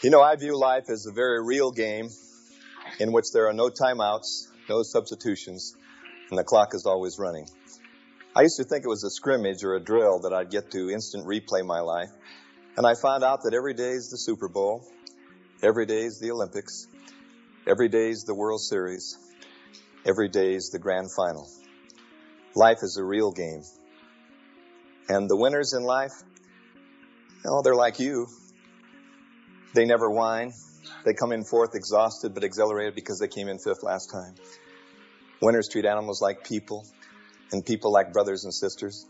You know, I view life as a very real game in which there are no timeouts, no substitutions, and the clock is always running. I used to think it was a scrimmage or a drill that I'd get to instant replay my life, and I found out that every day is the Super Bowl, every day is the Olympics, every day is the World Series, every day is the grand final. Life is a real game. And the winners in life, oh, they're like you. They never whine. They come in fourth exhausted but exhilarated because they came in fifth last time. Winners treat animals like people and people like brothers and sisters.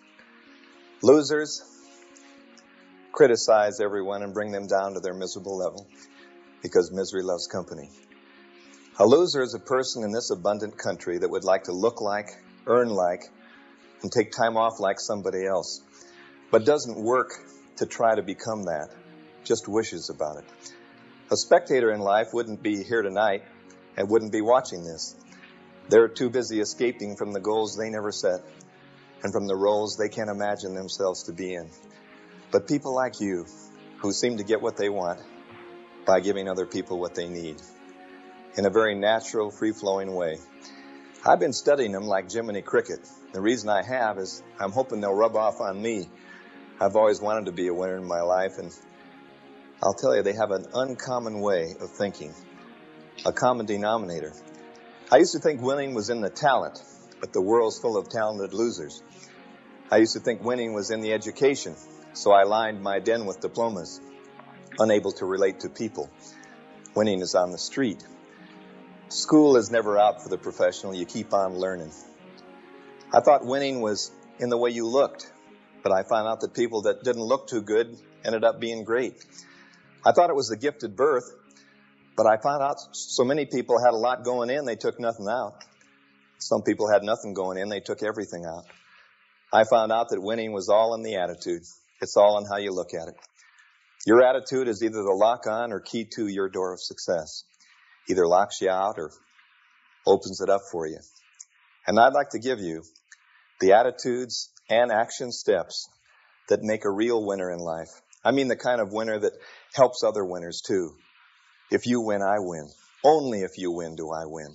Losers criticize everyone and bring them down to their miserable level because misery loves company. A loser is a person in this abundant country that would like to look like, earn like, and take time off like somebody else, but doesn't work to try to become that just wishes about it. A spectator in life wouldn't be here tonight and wouldn't be watching this. They're too busy escaping from the goals they never set and from the roles they can't imagine themselves to be in. But people like you, who seem to get what they want by giving other people what they need in a very natural, free flowing way. I've been studying them like Jiminy Cricket. The reason I have is I'm hoping they'll rub off on me. I've always wanted to be a winner in my life, and I'll tell you, they have an uncommon way of thinking, a common denominator. I used to think winning was in the talent, but the world's full of talented losers. I used to think winning was in the education, so I lined my den with diplomas, unable to relate to people. Winning is on the street. School is never out for the professional. You keep on learning. I thought winning was in the way you looked, but I found out that people that didn't look too good ended up being great. I thought it was a gifted birth, but I found out so many people had a lot going in, they took nothing out. Some people had nothing going in, they took everything out. I found out that winning was all in the attitude. It's all in how you look at it. Your attitude is either the lock on or key to your door of success. Either locks you out or opens it up for you. And I'd like to give you the attitudes and action steps that make a real winner in life. I mean the kind of winner that helps other winners too. If you win, I win. Only if you win do I win.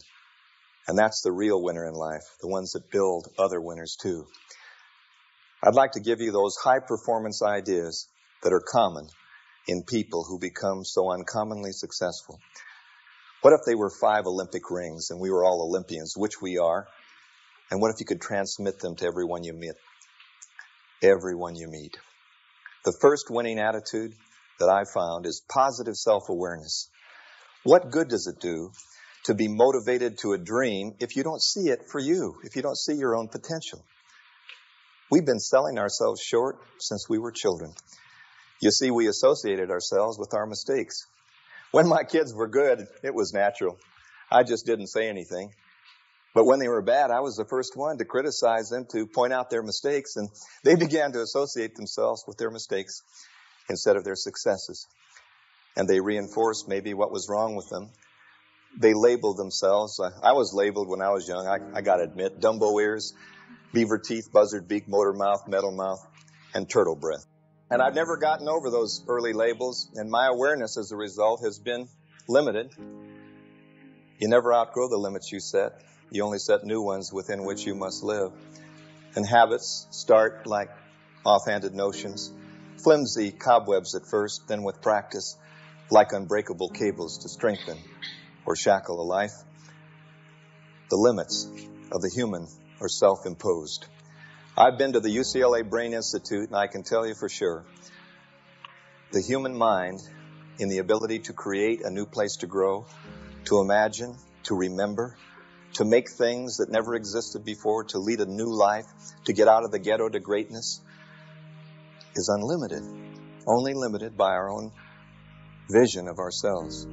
And that's the real winner in life, the ones that build other winners too. I'd like to give you those high performance ideas that are common in people who become so uncommonly successful. What if they were five Olympic rings and we were all Olympians, which we are? And what if you could transmit them to everyone you meet? Everyone you meet. The first winning attitude that I found is positive self-awareness. What good does it do to be motivated to a dream if you don't see it for you, if you don't see your own potential? We've been selling ourselves short since we were children. You see, we associated ourselves with our mistakes. When my kids were good, it was natural. I just didn't say anything. But when they were bad, I was the first one to criticize them, to point out their mistakes, and they began to associate themselves with their mistakes instead of their successes. And they reinforced maybe what was wrong with them. They labeled themselves. I was labeled when I was young, I, I gotta admit, Dumbo ears, beaver teeth, buzzard beak, motor mouth, metal mouth, and turtle breath. And I've never gotten over those early labels, and my awareness as a result has been limited. You never outgrow the limits you set. You only set new ones within which you must live. And habits start like offhanded notions flimsy cobwebs at first, then with practice, like unbreakable cables to strengthen or shackle a life. The limits of the human are self-imposed. I've been to the UCLA Brain Institute and I can tell you for sure the human mind in the ability to create a new place to grow, to imagine, to remember, to make things that never existed before, to lead a new life, to get out of the ghetto to greatness, is unlimited, only limited by our own vision of ourselves.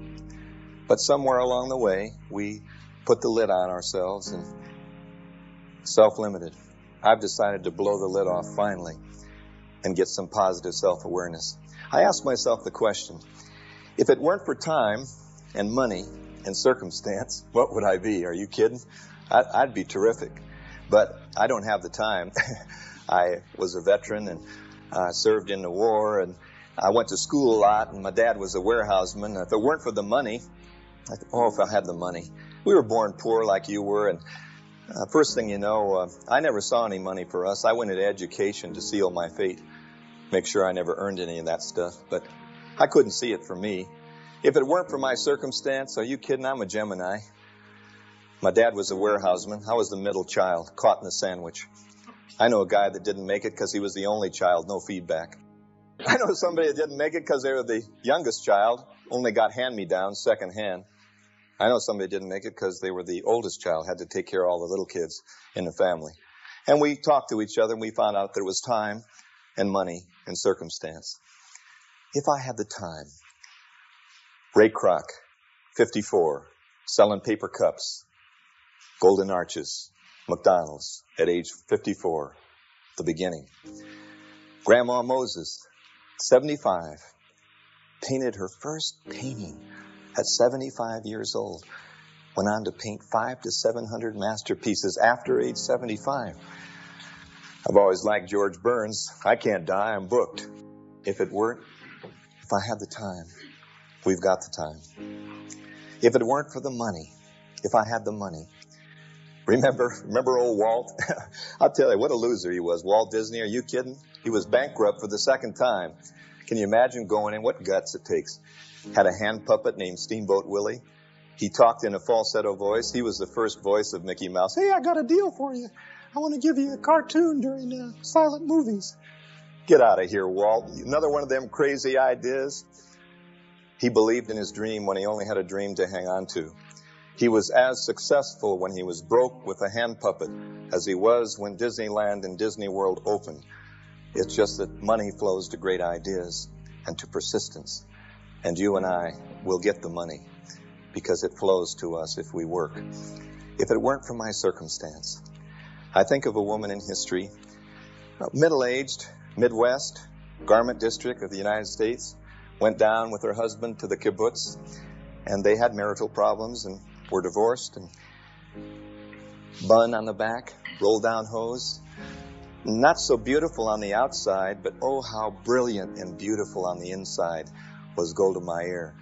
But somewhere along the way, we put the lid on ourselves and self-limited. I've decided to blow the lid off finally and get some positive self-awareness. I ask myself the question, if it weren't for time and money and circumstance, what would I be? Are you kidding? I'd, I'd be terrific. But I don't have the time. I was a veteran and uh, served in the war, and I went to school a lot, and my dad was a warehouseman. If it weren't for the money, I oh, if I had the money. We were born poor like you were, and uh, first thing you know, uh, I never saw any money for us. I went into education to seal my fate, make sure I never earned any of that stuff, but I couldn't see it for me. If it weren't for my circumstance, are you kidding? I'm a Gemini. My dad was a warehouseman. I was the middle child, caught in the sandwich. I know a guy that didn't make it because he was the only child, no feedback. I know somebody that didn't make it because they were the youngest child, only got hand-me-downs second hand. I know somebody didn't make it because they were the oldest child, had to take care of all the little kids in the family. And we talked to each other and we found out there was time and money and circumstance. If I had the time, Ray Kroc, 54, selling paper cups, golden arches, McDonald's at age 54, the beginning. Grandma Moses, 75, painted her first painting at 75 years old. Went on to paint five to 700 masterpieces after age 75. I've always liked George Burns. I can't die, I'm booked. If it weren't, if I had the time, we've got the time. If it weren't for the money, if I had the money, Remember, remember old Walt? I'll tell you, what a loser he was. Walt Disney, are you kidding? He was bankrupt for the second time. Can you imagine going in? What guts it takes. Had a hand puppet named Steamboat Willie. He talked in a falsetto voice. He was the first voice of Mickey Mouse. Hey, I got a deal for you. I want to give you a cartoon during uh, silent movies. Get out of here, Walt. Another one of them crazy ideas. He believed in his dream when he only had a dream to hang on to. He was as successful when he was broke with a hand puppet as he was when Disneyland and Disney World opened. It's just that money flows to great ideas and to persistence. And you and I will get the money because it flows to us if we work. If it weren't for my circumstance, I think of a woman in history, middle aged, Midwest, garment district of the United States, went down with her husband to the kibbutz, and they had marital problems, and were divorced and bun on the back, roll down hose. Not so beautiful on the outside, but oh, how brilliant and beautiful on the inside was Golda Meir,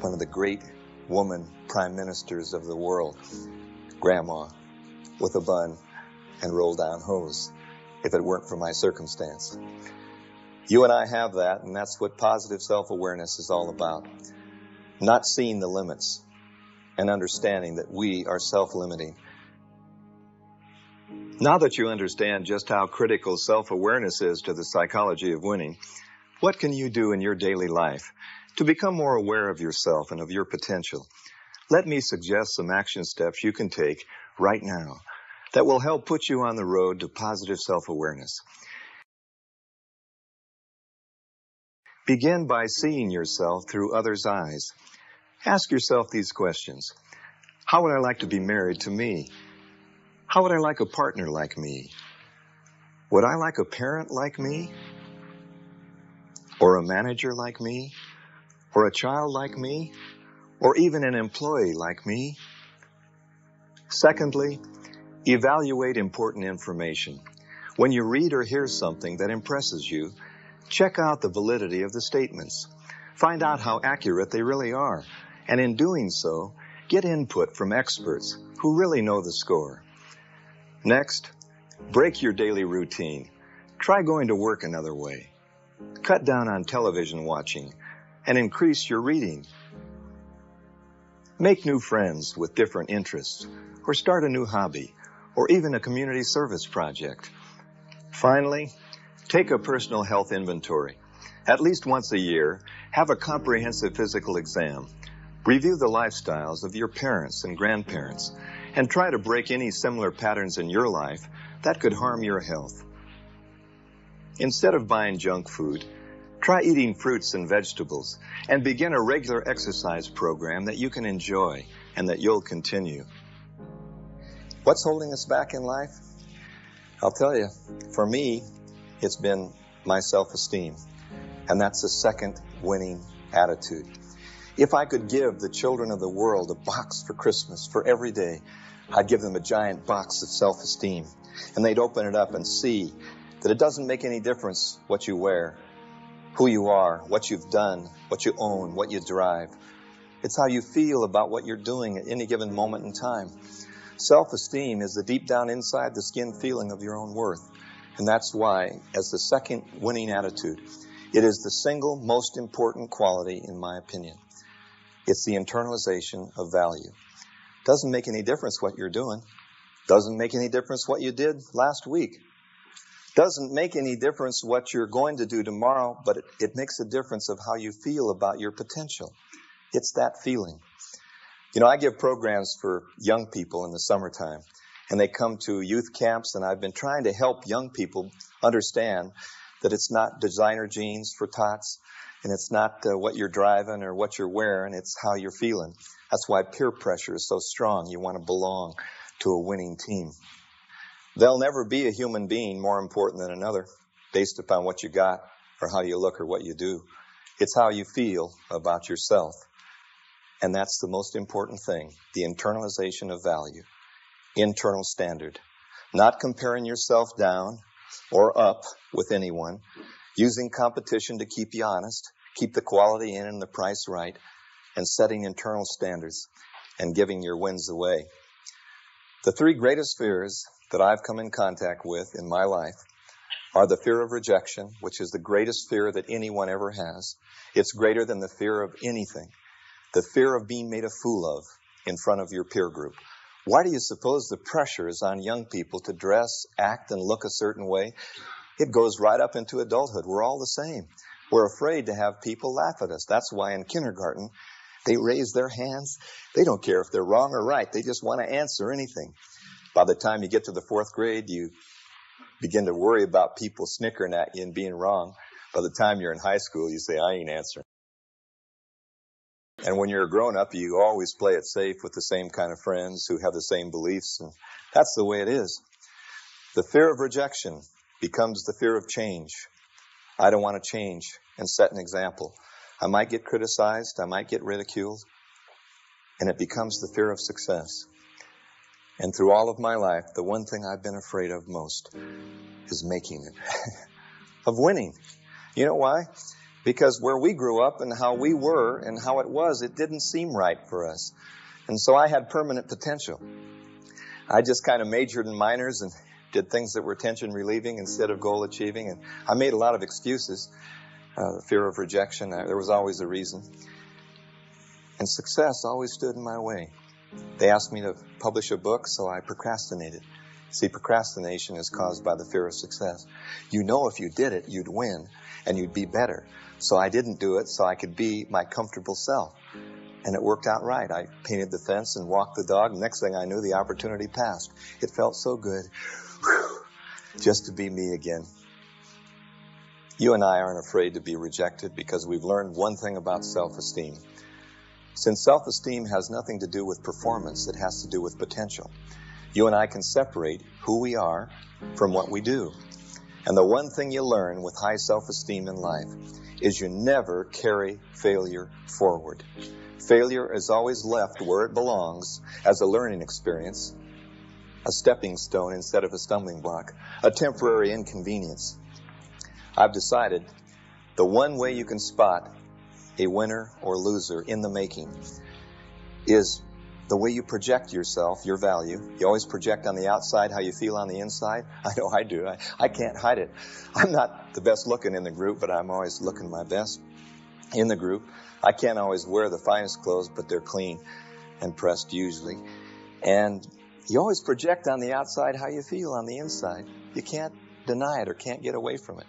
one of the great woman prime ministers of the world. Grandma with a bun and roll down hose if it weren't for my circumstance. You and I have that, and that's what positive self awareness is all about. Not seeing the limits, and understanding that we are self-limiting. Now that you understand just how critical self-awareness is to the psychology of winning, what can you do in your daily life to become more aware of yourself and of your potential? Let me suggest some action steps you can take right now that will help put you on the road to positive self-awareness. Begin by seeing yourself through others' eyes. Ask yourself these questions. How would I like to be married to me? How would I like a partner like me? Would I like a parent like me? Or a manager like me? Or a child like me? Or even an employee like me? Secondly, evaluate important information. When you read or hear something that impresses you, check out the validity of the statements. Find out how accurate they really are and in doing so, get input from experts who really know the score. Next, break your daily routine. Try going to work another way. Cut down on television watching and increase your reading. Make new friends with different interests or start a new hobby or even a community service project. Finally, take a personal health inventory. At least once a year, have a comprehensive physical exam Review the lifestyles of your parents and grandparents and try to break any similar patterns in your life that could harm your health. Instead of buying junk food, try eating fruits and vegetables and begin a regular exercise program that you can enjoy and that you'll continue. What's holding us back in life? I'll tell you, for me, it's been my self-esteem. And that's the second winning attitude. If I could give the children of the world a box for Christmas for every day, I'd give them a giant box of self-esteem. And they'd open it up and see that it doesn't make any difference what you wear who you are, what you've done, what you own, what you drive. It's how you feel about what you're doing at any given moment in time. Self esteem is the deep down inside the skin feeling of your own worth. And that's why, as the second winning attitude, it is the single most important quality, in my opinion. It's the internalization of value. Doesn't make any difference what you're doing. Doesn't make any difference what you did last week. Doesn't make any difference what you're going to do tomorrow, but it, it makes a difference of how you feel about your potential. It's that feeling. You know, I give programs for young people in the summertime, and they come to youth camps, and I've been trying to help young people understand that it's not designer jeans for tots, and it's not uh, what you're driving or what you're wearing, it's how you're feeling. That's why peer pressure is so strong. You want to belong to a winning team. There'll never be a human being more important than another based upon what you got or how you look or what you do. It's how you feel about yourself. And that's the most important thing the internalization of value, internal standard. Not comparing yourself down or up with anyone, using competition to keep you honest, keep the quality in and the price right, and setting internal standards and giving your wins away. The three greatest fears that I've come in contact with in my life are the fear of rejection, which is the greatest fear that anyone ever has. It's greater than the fear of anything. The fear of being made a fool of in front of your peer group. Why do you suppose the pressure is on young people to dress, act, and look a certain way? It goes right up into adulthood. We're all the same. We're afraid to have people laugh at us. That's why in kindergarten, they raise their hands. They don't care if they're wrong or right. They just want to answer anything. By the time you get to the fourth grade, you begin to worry about people snickering at you and being wrong. By the time you're in high school, you say, I ain't answering. And when you're a grown up, you always play it safe with the same kind of friends who have the same beliefs. And that's the way it is. The fear of rejection becomes the fear of change. I don't want to change and set an example. I might get criticized. I might get ridiculed. And it becomes the fear of success. And through all of my life, the one thing I've been afraid of most is making it, of winning. You know why? Because where we grew up and how we were and how it was, it didn't seem right for us. And so I had permanent potential. I just kind of majored in minors and did things that were tension relieving instead of goal achieving. And I made a lot of excuses. Uh, fear of rejection, uh, there was always a reason. And success always stood in my way. They asked me to publish a book, so I procrastinated. See, procrastination is caused by the fear of success. You know if you did it, you'd win and you'd be better. So I didn't do it so I could be my comfortable self. And it worked out right. I painted the fence and walked the dog. Next thing I knew, the opportunity passed. It felt so good. Just to be me again. You and I aren't afraid to be rejected because we've learned one thing about self-esteem. Since self-esteem has nothing to do with performance, it has to do with potential. You and I can separate who we are from what we do. And the one thing you learn with high self-esteem in life is you never carry failure forward. Failure is always left where it belongs as a learning experience, a stepping stone instead of a stumbling block, a temporary inconvenience. I've decided the one way you can spot a winner or loser in the making is the way you project yourself, your value. You always project on the outside how you feel on the inside. I know I do. I, I can't hide it. I'm not the best looking in the group, but I'm always looking my best in the group. I can't always wear the finest clothes, but they're clean and pressed usually. And you always project on the outside how you feel on the inside. You can't deny it or can't get away from it.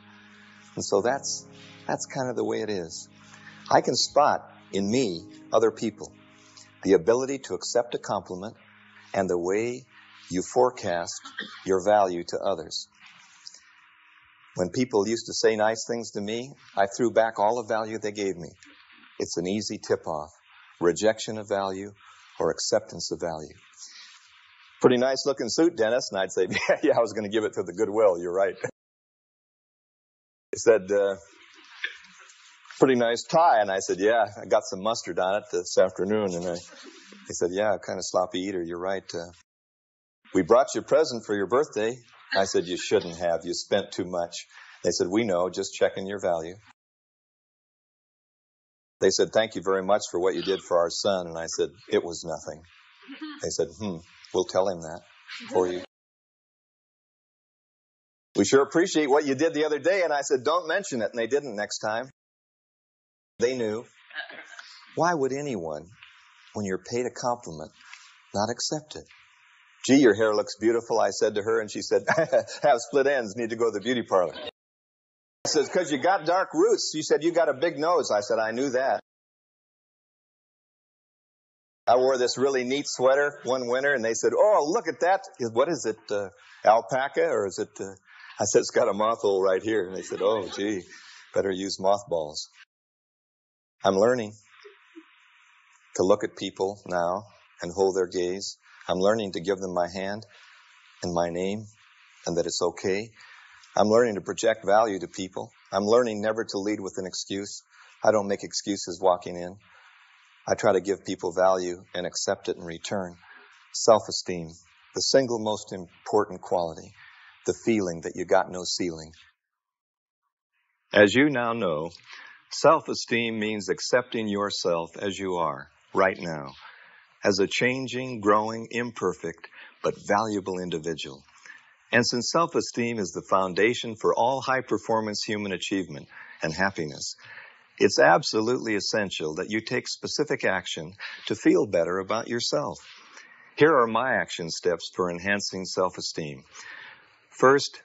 And so that's, that's kind of the way it is. I can spot in me other people the ability to accept a compliment and the way you forecast your value to others. When people used to say nice things to me, I threw back all the value they gave me. It's an easy tip off. Rejection of value or acceptance of value. Pretty nice looking suit, Denis. And I'd say, yeah, yeah I was going to give it to the Goodwill. You're right. He said, uh, pretty nice tie. And I said, yeah, I got some mustard on it this afternoon. And I, he said, yeah, kind of sloppy eater. You're right. Uh, we brought you a present for your birthday. I said, you shouldn't have. You spent too much. They said, we know, just checking your value. They said, Thank you very much for what you did for our son. And I said, It was nothing. They said, Hmm, we'll tell him that for you. We sure appreciate what you did the other day. And I said, Don't mention it. And they didn't next time. They knew. Why would anyone, when you're paid a compliment, not accept it? Gee, your hair looks beautiful, I said to her, and she said, have split ends, need to go to the beauty parlor. I says, because you got dark roots. She said, you got a big nose. I said, I knew that. I wore this really neat sweater one winter, and they said, oh, look at that. What is it, uh, alpaca, or is it, uh, I said, it's got a moth hole right here. And they said, oh, gee, better use mothballs. I'm learning to look at people now and hold their gaze. I'm learning to give them my hand and my name and that it's okay. I'm learning to project value to people. I'm learning never to lead with an excuse. I don't make excuses walking in. I try to give people value and accept it in return. Self-esteem, the single most important quality, the feeling that you got no ceiling. As you now know, self-esteem means accepting yourself as you are right now as a changing, growing, imperfect, but valuable individual. And since self-esteem is the foundation for all high performance human achievement and happiness, it's absolutely essential that you take specific action to feel better about yourself. Here are my action steps for enhancing self-esteem. First,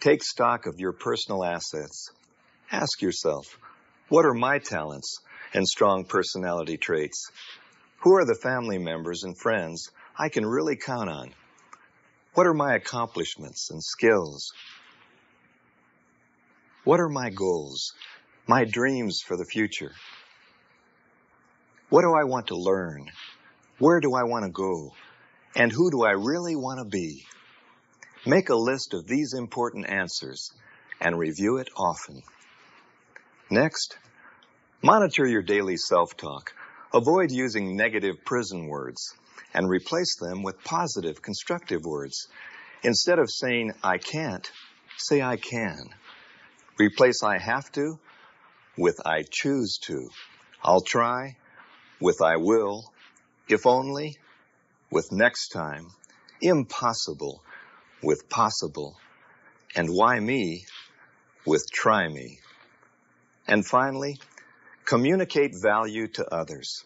take stock of your personal assets. Ask yourself, what are my talents and strong personality traits? Who are the family members and friends I can really count on? What are my accomplishments and skills? What are my goals, my dreams for the future? What do I want to learn? Where do I want to go? And who do I really want to be? Make a list of these important answers and review it often. Next, monitor your daily self-talk. Avoid using negative prison words and replace them with positive, constructive words. Instead of saying, I can't, say, I can. Replace I have to with I choose to. I'll try with I will. If only with next time. Impossible with possible. And why me with try me. And finally, Communicate value to others.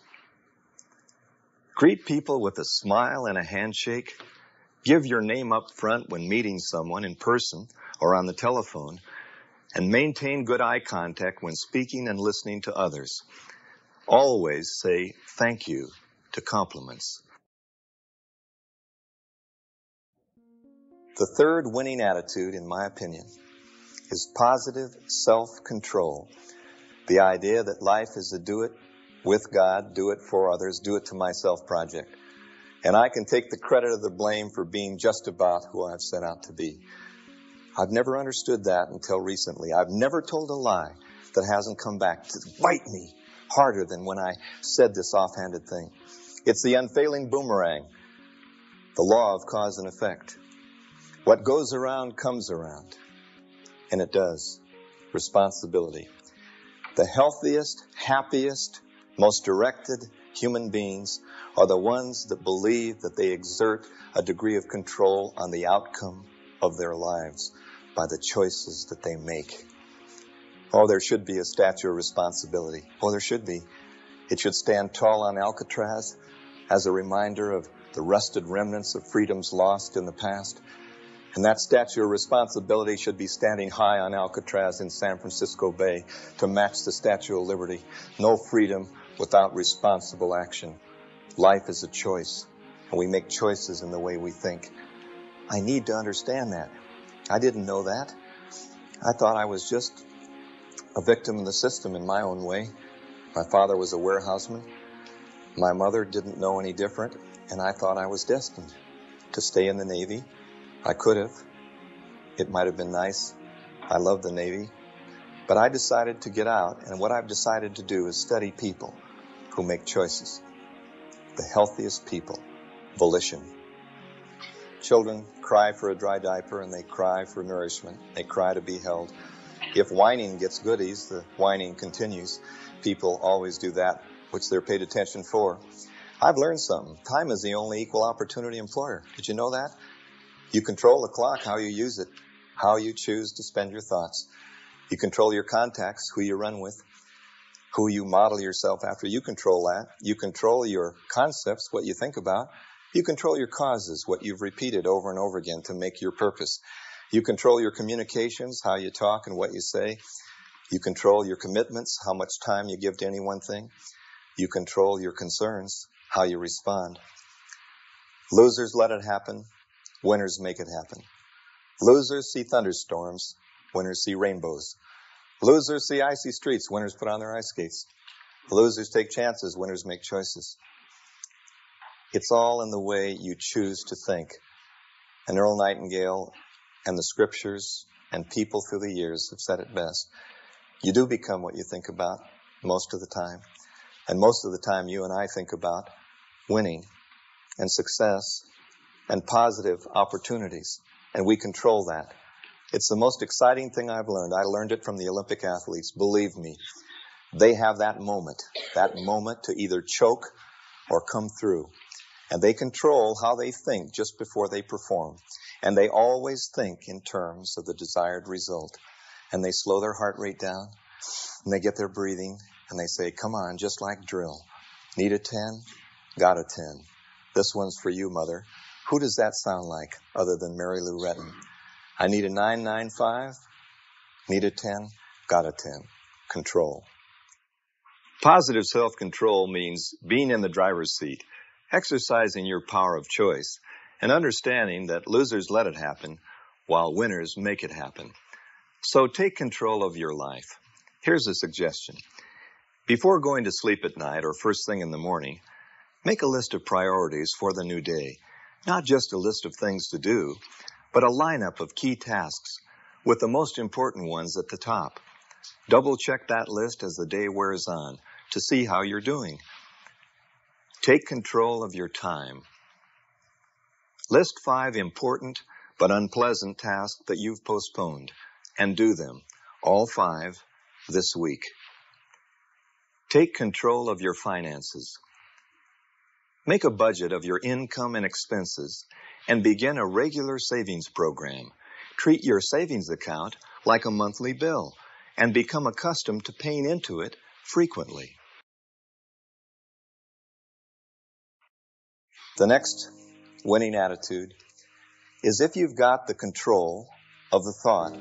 Greet people with a smile and a handshake. Give your name up front when meeting someone in person or on the telephone. And maintain good eye contact when speaking and listening to others. Always say thank you to compliments. The third winning attitude, in my opinion, is positive self-control the idea that life is a do it with God, do it for others, do it to myself project. And I can take the credit of the blame for being just about who I've set out to be. I've never understood that until recently. I've never told a lie that hasn't come back to bite me harder than when I said this offhanded thing. It's the unfailing boomerang, the law of cause and effect. What goes around comes around. And it does. Responsibility. The healthiest, happiest, most directed human beings are the ones that believe that they exert a degree of control on the outcome of their lives by the choices that they make. Oh, there should be a statue of responsibility. Oh, there should be. It should stand tall on Alcatraz as a reminder of the rusted remnants of freedoms lost in the past and that statue of responsibility should be standing high on Alcatraz in San Francisco Bay to match the Statue of Liberty. No freedom without responsible action. Life is a choice, and we make choices in the way we think. I need to understand that. I didn't know that. I thought I was just a victim of the system in my own way. My father was a warehouseman. My mother didn't know any different, and I thought I was destined to stay in the Navy I could have. It might have been nice. I love the Navy. But I decided to get out, and what I've decided to do is study people who make choices. The healthiest people. Volition. Children cry for a dry diaper and they cry for nourishment. They cry to be held. If whining gets goodies, the whining continues. People always do that which they're paid attention for. I've learned something. Time is the only equal opportunity employer. Did you know that? You control the clock, how you use it, how you choose to spend your thoughts. You control your contacts, who you run with, who you model yourself after. You control that. You control your concepts, what you think about. You control your causes, what you've repeated over and over again to make your purpose. You control your communications, how you talk and what you say. You control your commitments, how much time you give to any one thing. You control your concerns, how you respond. Losers let it happen. Winners make it happen. Losers see thunderstorms. Winners see rainbows. Losers see icy streets. Winners put on their ice skates. Losers take chances. Winners make choices. It's all in the way you choose to think. And Earl Nightingale and the scriptures and people through the years have said it best. You do become what you think about most of the time. And most of the time you and I think about winning and success and positive opportunities. And we control that. It's the most exciting thing I've learned. I learned it from the Olympic athletes. Believe me, they have that moment, that moment to either choke or come through. And they control how they think just before they perform. And they always think in terms of the desired result. And they slow their heart rate down and they get their breathing and they say, come on, just like drill. Need a 10? Got a 10. This one's for you, mother. Who does that sound like other than Mary Lou Retton? I need a 995. Need a 10. Got a 10. Control. Positive self-control means being in the driver's seat exercising your power of choice, and understanding that losers let it happen while winners make it happen. So take control of your life. Here's a suggestion. Before going to sleep at night or first thing in the morning, make a list of priorities for the new day. Not just a list of things to do, but a lineup of key tasks with the most important ones at the top. Double check that list as the day wears on to see how you're doing. Take control of your time. List five important but unpleasant tasks that you've postponed and do them, all five, this week. Take control of your finances. Make a budget of your income and expenses and begin a regular savings program. Treat your savings account like a monthly bill and become accustomed to paying into it frequently. The next winning attitude is if you've got the control of the thought,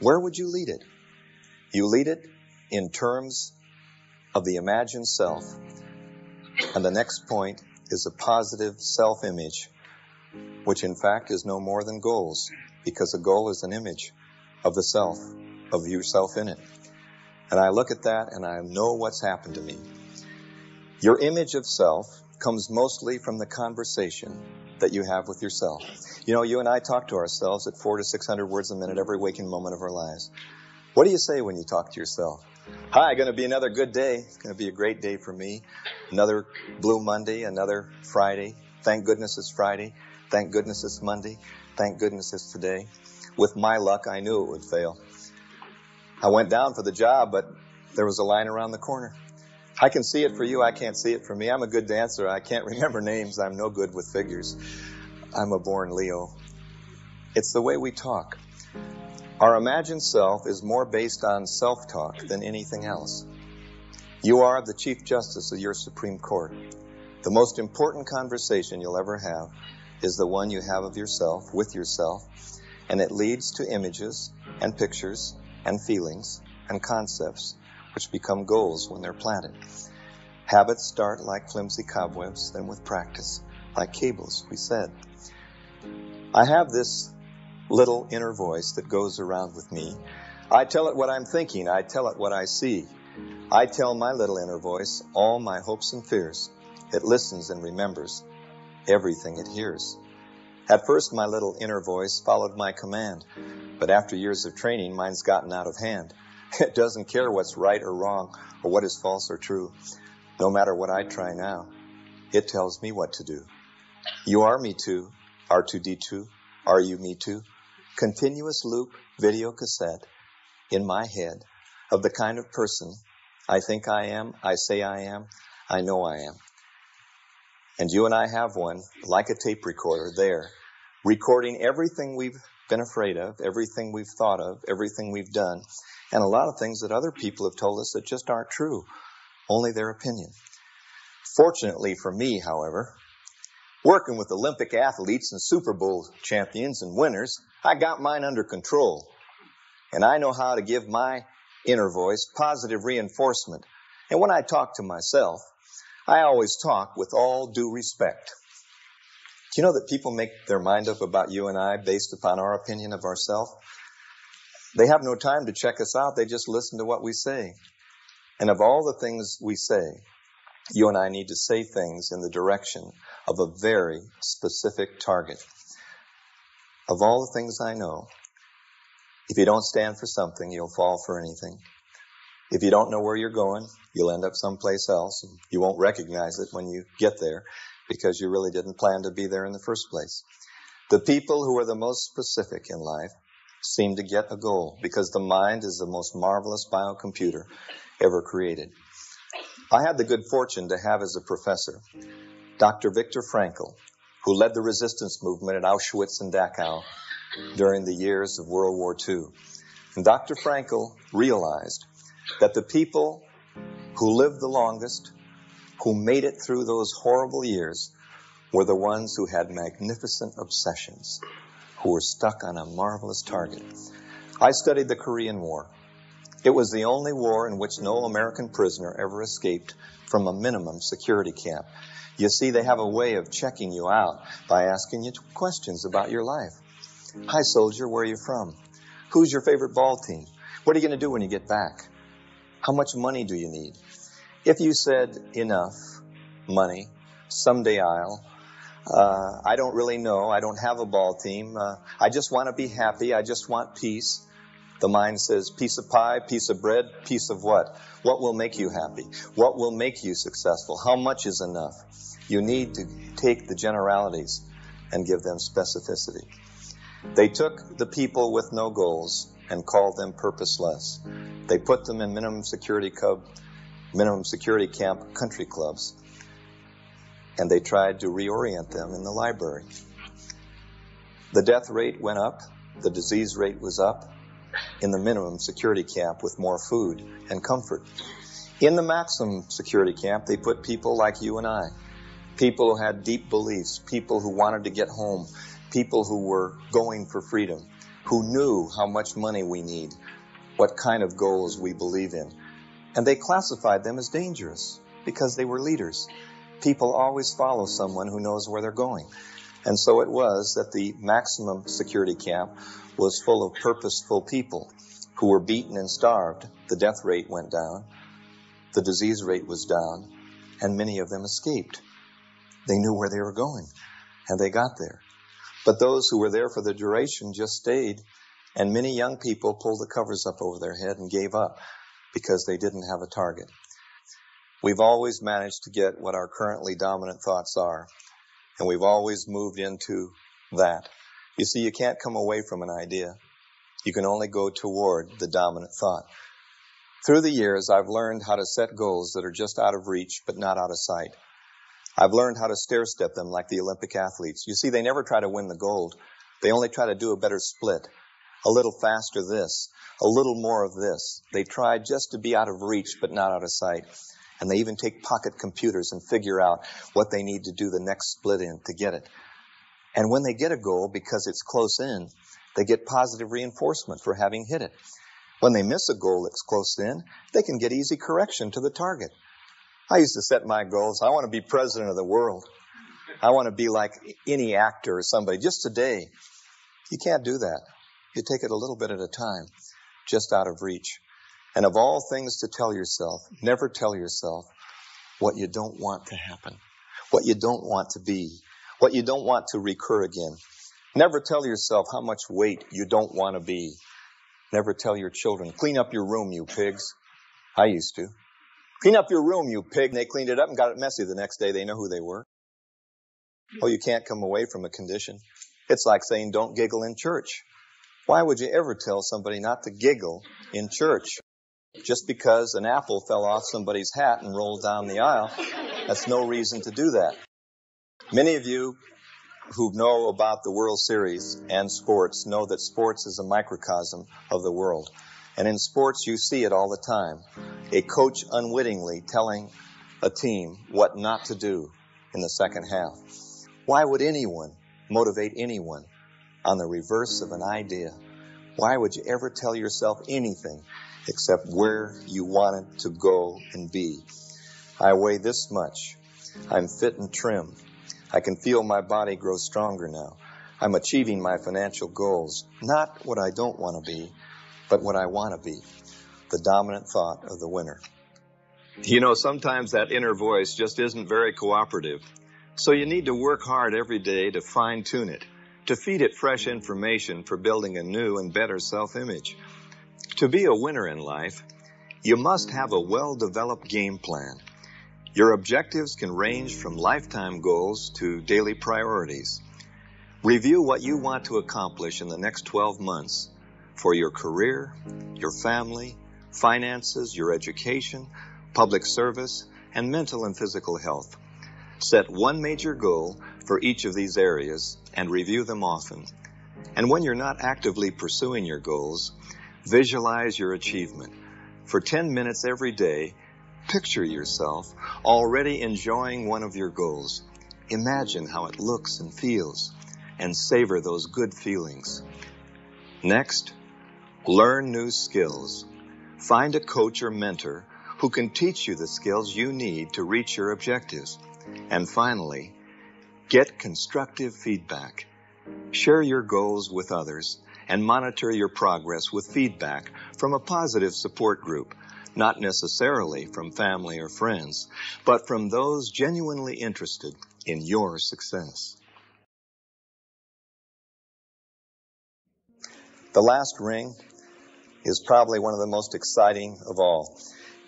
where would you lead it? You lead it in terms of the imagined self. And the next point is a positive self-image, which in fact is no more than goals, because a goal is an image of the self, of yourself in it. And I look at that and I know what's happened to me. Your image of self comes mostly from the conversation that you have with yourself. You know, you and I talk to ourselves at four to six hundred words a minute every waking moment of our lives. What do you say when you talk to yourself? Hi, going to be another good day. It's going to be a great day for me. Another Blue Monday, another Friday. Thank goodness it's Friday. Thank goodness it's Monday. Thank goodness it's today. With my luck, I knew it would fail. I went down for the job, but there was a line around the corner. I can see it for you. I can't see it for me. I'm a good dancer. I can't remember names. I'm no good with figures. I'm a born Leo. It's the way we talk. Our imagined self is more based on self-talk than anything else. You are the Chief Justice of your Supreme Court. The most important conversation you'll ever have is the one you have of yourself with yourself, and it leads to images and pictures and feelings and concepts which become goals when they're planted. Habits start like flimsy cobwebs, then with practice, like cables, we said. I have this little inner voice that goes around with me. I tell it what I'm thinking. I tell it what I see. I tell my little inner voice all my hopes and fears. It listens and remembers everything it hears. At first, my little inner voice followed my command, but after years of training, mine's gotten out of hand. It doesn't care what's right or wrong or what is false or true. No matter what I try now, it tells me what to do. You are me too. R2D2. Are you me too? Continuous loop video cassette. in my head of the kind of person I think I am, I say I am, I know I am. And you and I have one, like a tape recorder there, recording everything we've been afraid of, everything we've thought of, everything we've done, and a lot of things that other people have told us that just aren't true, only their opinion. Fortunately for me, however, working with Olympic athletes and Super Bowl champions and winners, I got mine under control. And I know how to give my inner voice positive reinforcement. And when I talk to myself, I always talk with all due respect. Do you know that people make their mind up about you and I based upon our opinion of ourselves? They have no time to check us out. They just listen to what we say. And of all the things we say, you and I need to say things in the direction of a very specific target. Of all the things I know, if you don't stand for something, you'll fall for anything. If you don't know where you're going, you'll end up someplace else. And you won't recognize it when you get there because you really didn't plan to be there in the first place. The people who are the most specific in life seem to get a goal because the mind is the most marvelous biocomputer ever created. I had the good fortune to have as a professor Dr. Viktor Frankl, who led the resistance movement at Auschwitz and Dachau during the years of World War II. And Dr. Frankl realized that the people who lived the longest, who made it through those horrible years, were the ones who had magnificent obsessions, who were stuck on a marvelous target. I studied the Korean War. It was the only war in which no American prisoner ever escaped from a minimum security camp. You see, they have a way of checking you out by asking you questions about your life. Hi, soldier, where are you from? Who's your favorite ball team? What are you going to do when you get back? How much money do you need? If you said enough money, someday I'll, uh, I don't really know. I don't have a ball team. Uh, I just want to be happy. I just want peace. The mind says piece of pie, piece of bread, piece of what? What will make you happy? What will make you successful? How much is enough? You need to take the generalities and give them specificity. They took the people with no goals and called them purposeless. They put them in minimum security cub, minimum security camp country clubs, and they tried to reorient them in the library. The death rate went up, the disease rate was up in the minimum security camp with more food and comfort. In the maximum security camp, they put people like you and I, people who had deep beliefs, people who wanted to get home, people who were going for freedom, who knew how much money we need, what kind of goals we believe in. And they classified them as dangerous because they were leaders. People always follow someone who knows where they're going. And so it was that the maximum security camp was full of purposeful people who were beaten and starved. The death rate went down. The disease rate was down. And many of them escaped. They knew where they were going. And they got there. But those who were there for the duration just stayed, and many young people pulled the covers up over their head and gave up because they didn't have a target. We've always managed to get what our currently dominant thoughts are, and we've always moved into that. You see, you can't come away from an idea. You can only go toward the dominant thought. Through the years, I've learned how to set goals that are just out of reach, but not out of sight. I've learned how to stair step them like the Olympic athletes. You see, they never try to win the gold. They only try to do a better split. A little faster this, a little more of this. They try just to be out of reach, but not out of sight. And they even take pocket computers and figure out what they need to do the next split in to get it. And when they get a goal, because it's close in, they get positive reinforcement for having hit it. When they miss a goal that's close in, they can get easy correction to the target. I used to set my goals. I want to be president of the world. I want to be like any actor or somebody. Just today, you can't do that. You take it a little bit at a time, just out of reach. And of all things to tell yourself, never tell yourself what you don't want to happen, what you don't want to be, what you don't want to recur again. Never tell yourself how much weight you don't want to be. Never tell your children, clean up your room, you pigs. I used to. Clean up your room, you pig. And they cleaned it up and got it messy the next day. They know who they were. Oh, you can't come away from a condition. It's like saying don't giggle in church. Why would you ever tell somebody not to giggle in church? Just because an apple fell off somebody's hat and rolled down the aisle, that's no reason to do that. Many of you who know about the World Series and sports know that sports is a microcosm of the world. And in sports, you see it all the time. A coach unwittingly telling a team what not to do in the second half. Why would anyone motivate anyone on the reverse of an idea? Why would you ever tell yourself anything except where you wanted to go and be? I weigh this much. I'm fit and trim. I can feel my body grow stronger now. I'm achieving my financial goals. Not what I don't want to be, but what I want to be. The dominant thought of the winner. You know, sometimes that inner voice just isn't very cooperative. So you need to work hard every day to fine tune it, to feed it fresh information for building a new and better self-image. To be a winner in life, you must have a well-developed game plan. Your objectives can range from lifetime goals to daily priorities. Review what you want to accomplish in the next 12 months for your career, your family, finances, your education, public service, and mental and physical health. Set one major goal for each of these areas and review them often. And when you're not actively pursuing your goals, visualize your achievement. For 10 minutes every day, picture yourself already enjoying one of your goals. Imagine how it looks and feels and savor those good feelings. Next, learn new skills. Find a coach or mentor who can teach you the skills you need to reach your objectives. And finally, get constructive feedback. Share your goals with others and monitor your progress with feedback from a positive support group, not necessarily from family or friends, but from those genuinely interested in your success. The last ring is probably one of the most exciting of all.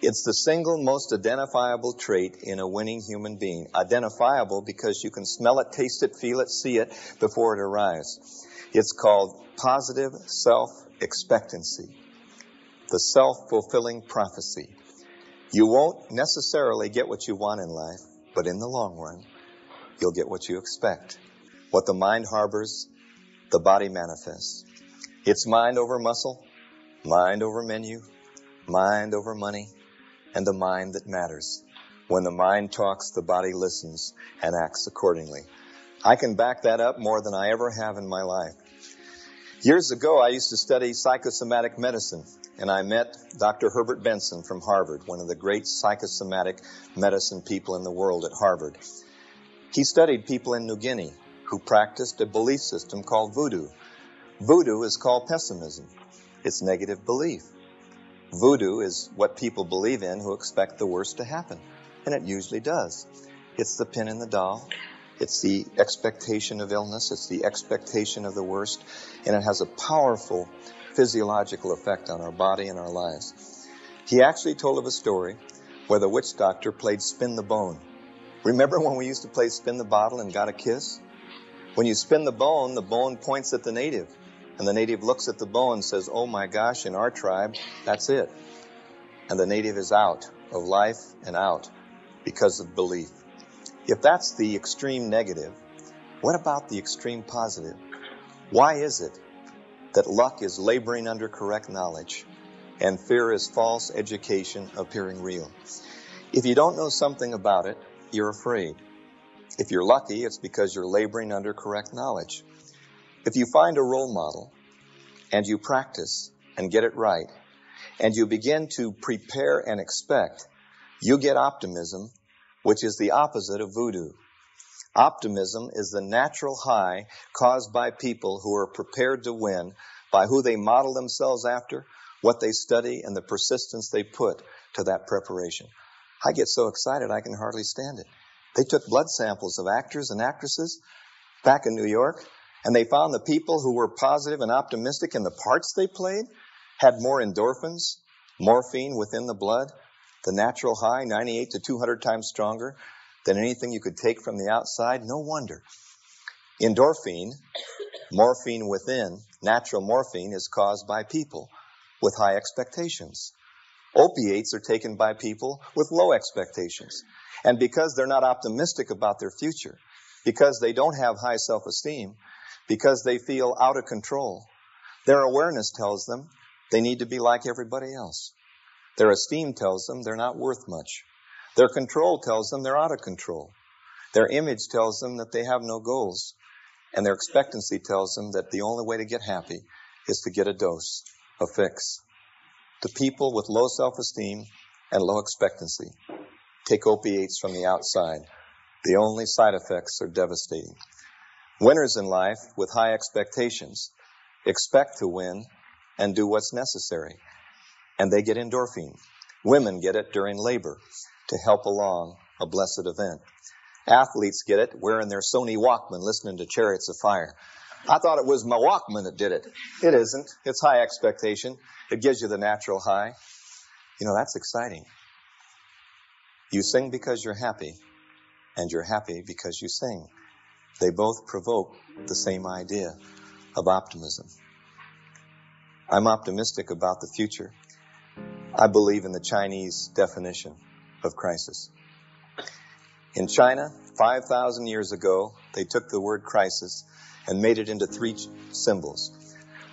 It's the single most identifiable trait in a winning human being. Identifiable because you can smell it, taste it, feel it, see it before it arrives. It's called positive self-expectancy. The self-fulfilling prophecy. You won't necessarily get what you want in life, but in the long run, you'll get what you expect. What the mind harbors, the body manifests. It's mind over muscle, mind over menu, mind over money, and the mind that matters. When the mind talks, the body listens and acts accordingly. I can back that up more than I ever have in my life. Years ago, I used to study psychosomatic medicine, and I met Dr. Herbert Benson from Harvard, one of the great psychosomatic medicine people in the world at Harvard. He studied people in New Guinea who practiced a belief system called voodoo. Voodoo is called pessimism. It's negative belief. Voodoo is what people believe in who expect the worst to happen. And it usually does. It's the pin in the doll. It's the expectation of illness. It's the expectation of the worst. And it has a powerful physiological effect on our body and our lives. He actually told of a story where the witch doctor played spin the bone. Remember when we used to play spin the bottle and got a kiss? When you spin the bone, the bone points at the native. And the native looks at the bone and says, Oh my gosh, in our tribe, that's it. And the native is out of life and out because of belief. If that's the extreme negative, what about the extreme positive? Why is it that luck is laboring under correct knowledge and fear is false education appearing real? If you don't know something about it, you're afraid. If you're lucky, it's because you're laboring under correct knowledge. If you find a role model and you practice and get it right and you begin to prepare and expect, you get optimism, which is the opposite of voodoo. Optimism is the natural high caused by people who are prepared to win by who they model themselves after, what they study, and the persistence they put to that preparation. I get so excited I can hardly stand it. They took blood samples of actors and actresses back in New York and they found the people who were positive and optimistic in the parts they played had more endorphins, morphine within the blood, the natural high, 98 to 200 times stronger than anything you could take from the outside. No wonder. Endorphine Morphine within, natural morphine, is caused by people with high expectations. Opiates are taken by people with low expectations. And because they're not optimistic about their future, because they don't have high self-esteem, because they feel out of control, their awareness tells them they need to be like everybody else. Their esteem tells them they're not worth much. Their control tells them they're out of control. Their image tells them that they have no goals. And their expectancy tells them that the only way to get happy is to get a dose, a fix. The people with low self-esteem and low expectancy take opiates from the outside. The only side effects are devastating. Winners in life with high expectations expect to win and do what's necessary. And they get endorphin. Women get it during labor to help along a blessed event. Athletes get it wearing their Sony Walkman listening to Chariots of Fire. I thought it was my Walkman that did it. It isn't. It's high expectation. It gives you the natural high. You know, that's exciting. You sing because you're happy, and you're happy because you sing. They both provoke the same idea of optimism. I'm optimistic about the future. I believe in the Chinese definition of crisis. In China, 5,000 years ago, they took the word crisis and made it into three symbols.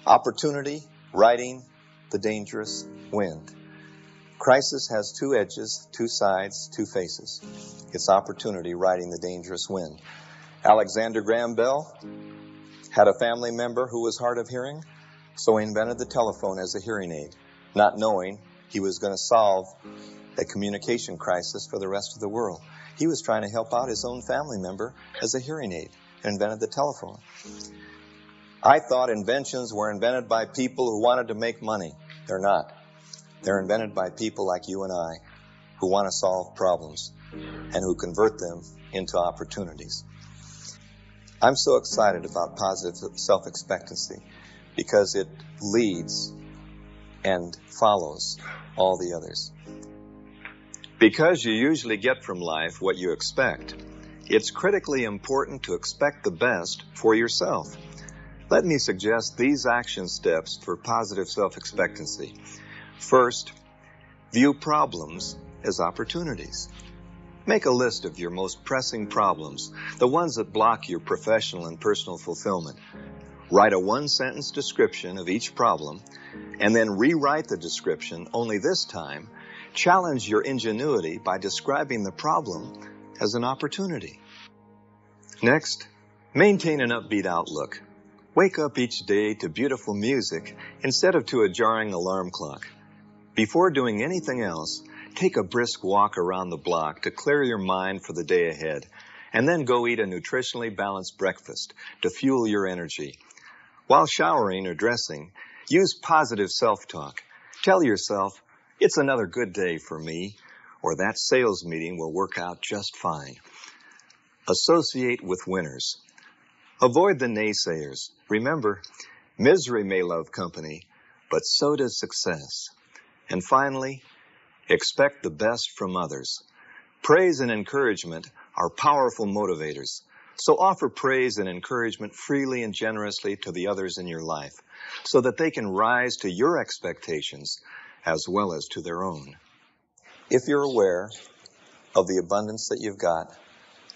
Opportunity, riding the dangerous wind. Crisis has two edges, two sides, two faces. It's opportunity riding the dangerous wind. Alexander Graham Bell had a family member who was hard of hearing, so he invented the telephone as a hearing aid, not knowing he was going to solve a communication crisis for the rest of the world. He was trying to help out his own family member as a hearing aid and invented the telephone. I thought inventions were invented by people who wanted to make money. They're not. They're invented by people like you and I who want to solve problems and who convert them into opportunities. I'm so excited about positive self expectancy because it leads and follows all the others. Because you usually get from life what you expect, it's critically important to expect the best for yourself. Let me suggest these action steps for positive self-expectancy. First, view problems as opportunities. Make a list of your most pressing problems, the ones that block your professional and personal fulfillment. Write a one sentence description of each problem and then rewrite the description, only this time Challenge your ingenuity by describing the problem as an opportunity. Next, maintain an upbeat outlook. Wake up each day to beautiful music instead of to a jarring alarm clock. Before doing anything else, take a brisk walk around the block to clear your mind for the day ahead, and then go eat a nutritionally balanced breakfast to fuel your energy. While showering or dressing, use positive self-talk. Tell yourself, it's another good day for me, or that sales meeting will work out just fine. Associate with winners. Avoid the naysayers. Remember, misery may love company, but so does success. And finally, expect the best from others. Praise and encouragement are powerful motivators. So offer praise and encouragement freely and generously to the others in your life so that they can rise to your expectations as well as to their own. If you're aware of the abundance that you've got,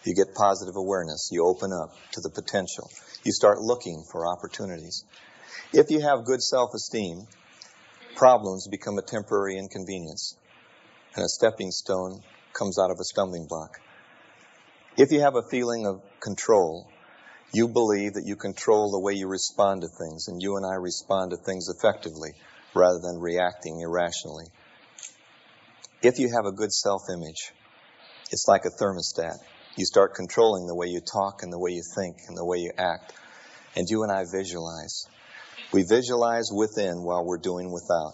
you get positive awareness. You open up to the potential. You start looking for opportunities. If you have good self-esteem, problems become a temporary inconvenience and a stepping stone comes out of a stumbling block. If you have a feeling of control, you believe that you control the way you respond to things and you and I respond to things effectively rather than reacting irrationally. If you have a good self-image, it's like a thermostat. You start controlling the way you talk and the way you think and the way you act. And you and I visualize. We visualize within while we're doing without.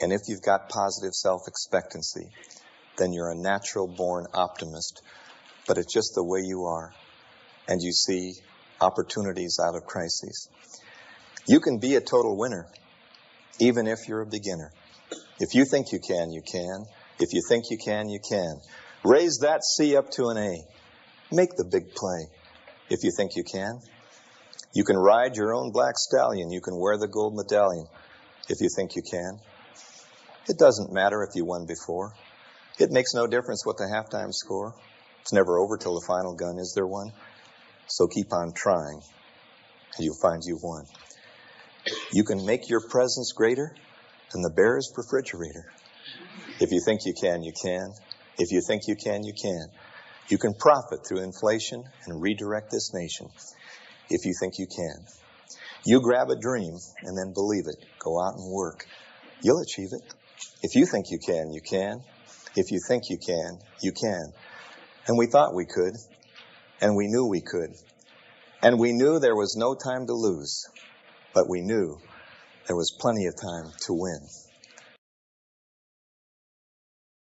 And if you've got positive self-expectancy, then you're a natural born optimist, but it's just the way you are. And you see opportunities out of crises. You can be a total winner even if you're a beginner. If you think you can, you can. If you think you can, you can. Raise that C up to an A. Make the big play if you think you can. You can ride your own black stallion. You can wear the gold medallion if you think you can. It doesn't matter if you won before. It makes no difference what the halftime score. It's never over till the final gun. Is there one? So keep on trying and you'll find you've won. You can make your presence greater than the Bears refrigerator. If you think you can, you can. If you think you can, you can. You can profit through inflation and redirect this nation. If you think you can. You grab a dream and then believe it. Go out and work. You'll achieve it. If you think you can, you can. If you think you can, you can. And we thought we could. And we knew we could. And we knew there was no time to lose. But we knew there was plenty of time to win.